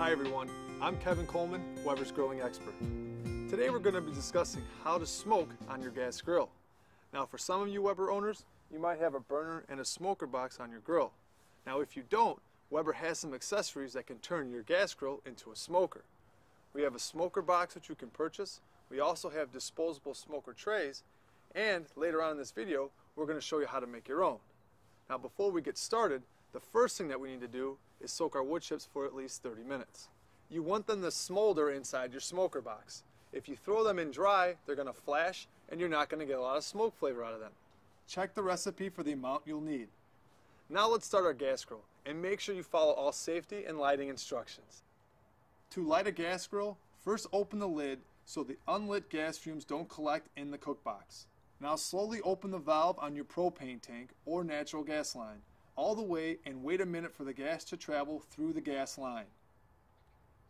Hi everyone, I'm Kevin Kolman, Weber's Grilling Expert. Today we're going to be discussing how to smoke on your gas grill. Now for some of you Weber owners, you might have a burner and a smoker box on your grill. Now if you don't, Weber has some accessories that can turn your gas grill into a smoker. We have a smoker box that you can purchase. We also have disposable smoker trays. And later on in this video, we're going to show you how to make your own. Now before we get started, the first thing that we need to do is soak our wood chips for at least 30 minutes. You want them to smolder inside your smoker box. If you throw them in dry, they're going to flash and you're not going to get a lot of smoke flavor out of them. Check the recipe for the amount you'll need. Now let's start our gas grill and make sure you follow all safety and lighting instructions. To light a gas grill, first open the lid so the unlit gas fumes don't collect in the cook box. Now slowly open the valve on your propane tank or natural gas line all the way and wait a minute for the gas to travel through the gas line.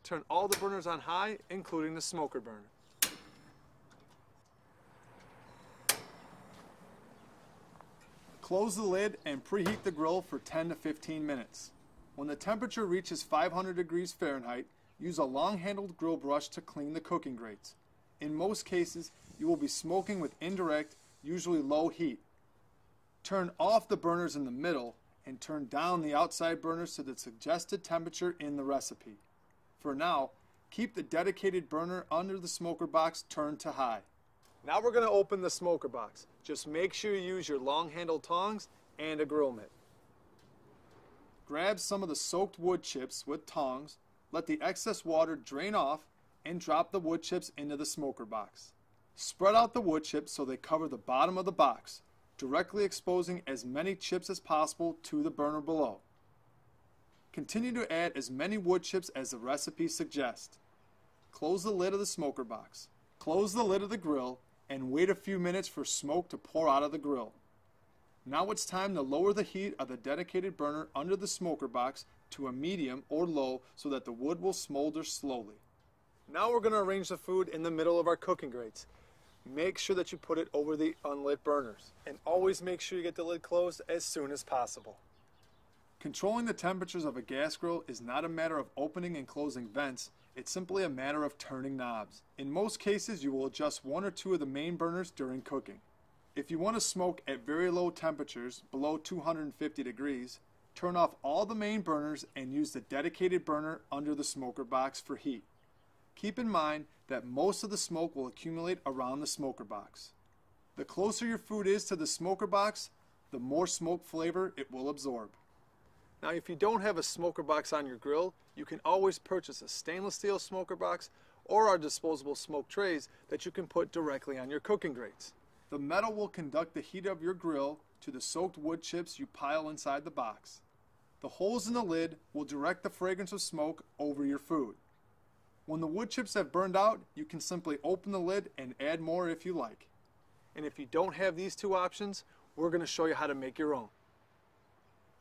Turn all the burners on high, including the smoker burner. Close the lid and preheat the grill for 10 to 15 minutes. When the temperature reaches 500 degrees Fahrenheit, use a long-handled grill brush to clean the cooking grates. In most cases, you will be smoking with indirect, usually low heat. Turn off the burners in the middle and turn down the outside burners to the suggested temperature in the recipe. For now, keep the dedicated burner under the smoker box turned to high. Now we're going to open the smoker box. Just make sure you use your long handled tongs and a grill mitt. Grab some of the soaked wood chips with tongs, let the excess water drain off, and drop the wood chips into the smoker box. Spread out the wood chips so they cover the bottom of the box, directly exposing as many chips as possible to the burner below. Continue to add as many wood chips as the recipe suggests. Close the lid of the smoker box. Close the lid of the grill and wait a few minutes for smoke to pour out of the grill. Now it's time to lower the heat of the dedicated burner under the smoker box to a medium or low so that the wood will smolder slowly. Now we're going to arrange the food in the middle of our cooking grates make sure that you put it over the unlit burners. And always make sure you get the lid closed as soon as possible. Controlling the temperatures of a gas grill is not a matter of opening and closing vents, it's simply a matter of turning knobs. In most cases, you will adjust one or two of the main burners during cooking. If you want to smoke at very low temperatures, below 250 degrees, turn off all the main burners and use the dedicated burner under the smoker box for heat. Keep in mind that most of the smoke will accumulate around the smoker box. The closer your food is to the smoker box, the more smoke flavor it will absorb. Now if you don't have a smoker box on your grill, you can always purchase a stainless steel smoker box or our disposable smoke trays that you can put directly on your cooking grates. The metal will conduct the heat of your grill to the soaked wood chips you pile inside the box. The holes in the lid will direct the fragrance of smoke over your food. When the wood chips have burned out, you can simply open the lid and add more if you like. And if you don't have these two options, we're going to show you how to make your own.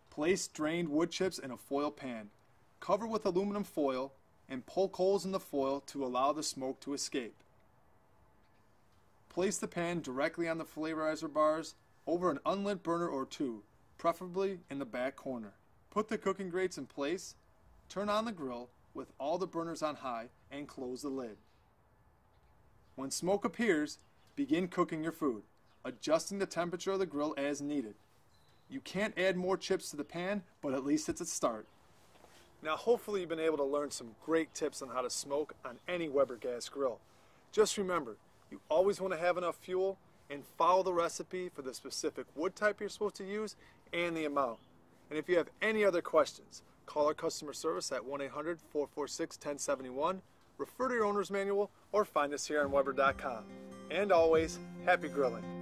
Place drained wood chips in a foil pan. Cover with aluminum foil and poke holes in the foil to allow the smoke to escape. Place the pan directly on the flavorizer bars over an unlit burner or two, preferably in the back corner. Put the cooking grates in place, turn on the grill, with all the burners on high and close the lid. When smoke appears, begin cooking your food, adjusting the temperature of the grill as needed. You can't add more chips to the pan, but at least it's a start. Now hopefully you've been able to learn some great tips on how to smoke on any Weber gas grill. Just remember, you always want to have enough fuel and follow the recipe for the specific wood type you're supposed to use and the amount. And if you have any other questions, Call our customer service at 1 800 446 1071, refer to your owner's manual, or find us here on Weber.com. And always, happy grilling.